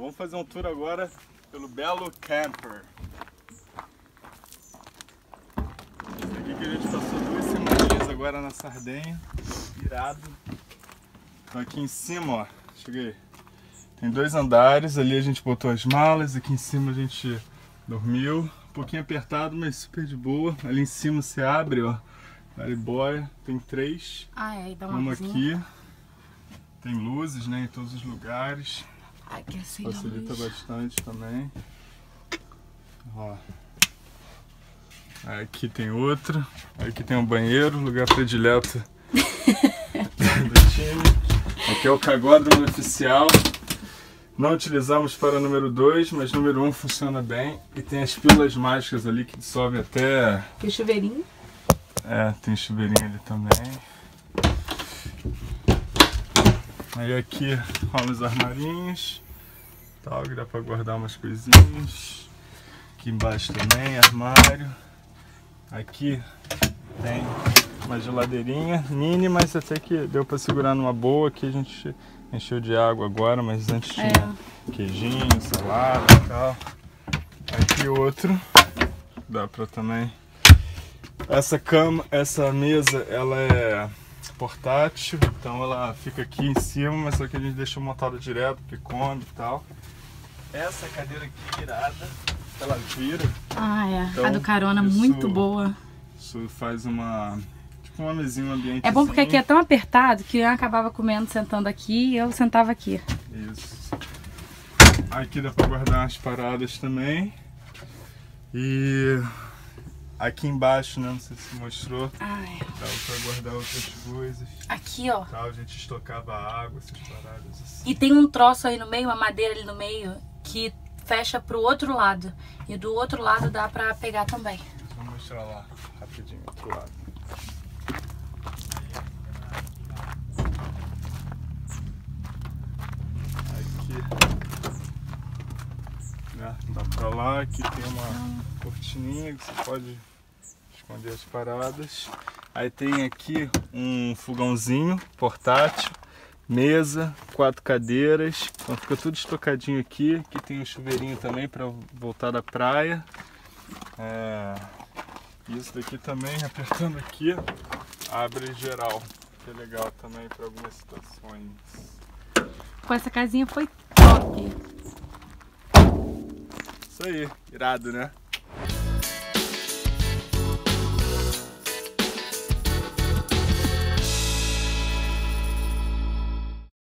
Vamos fazer um tour agora pelo Belo Camper. Esse aqui que a gente passou duas semaninhas agora na Sardenha. Irado. Então aqui em cima, ó. Cheguei. Tem dois andares, ali a gente botou as malas, aqui em cima a gente dormiu. Um pouquinho apertado, mas super de boa. Ali em cima você abre, ó. Boy, tem três. Ah, é, dá uma Uma aqui. Tem luzes, né, em todos os lugares. Facilita bastante também. Ó. Aqui tem outro. Aqui tem um banheiro, lugar predileto do time. Aqui é o cagodromo oficial. Não utilizamos para número 2, mas número 1 um funciona bem. E tem as pílulas mágicas ali que dissolvem até. Tem chuveirinho. É, tem chuveirinho ali também. Aí aqui rola os armarinhos, tal, que dá pra guardar umas coisinhas. Aqui embaixo também, armário. Aqui tem uma geladeirinha mini, mas até que deu pra segurar numa boa. Aqui a gente encheu de água agora, mas antes tinha É. queijinho, salada e tal. Aqui outro, dá pra também. Essa cama, essa mesa, ela é portátil, então ela fica aqui em cima, mas só que a gente deixou montada direto, porque come e tal. Essa cadeira aqui irada, ela vira, Ah, é. a Então, do carona, isso- muito boa. isso faz uma. Tipo uma mesinha, um ambiente. É bom porque aqui é tão apertado que eu acabava comendo sentando aqui e eu sentava aqui. Isso. Aqui dá pra guardar umas paradas também. E aqui embaixo, né? Não sei se mostrou. Ai. Dava pra guardar outras coisas. Aqui, ó. Tal, a gente estocava água, essas paradas assim. E tem um troço aí no meio, uma madeira ali no meio, que fecha pro outro lado. E do outro lado dá pra pegar também. Vou mostrar lá rapidinho, outro lado. Aqui. Né, dá pra lá, aqui tem uma cortininha que você pode esconder as paradas. Aí tem aqui um fogãozinho portátil, mesa, quatro cadeiras. Então fica tudo estocadinho aqui. Aqui tem um chuveirinho também para voltar da praia. É, isso daqui também, apertando aqui, abre geral. Que é legal também para algumas situações. Pô, essa casinha foi top. Isso aí, irado, né?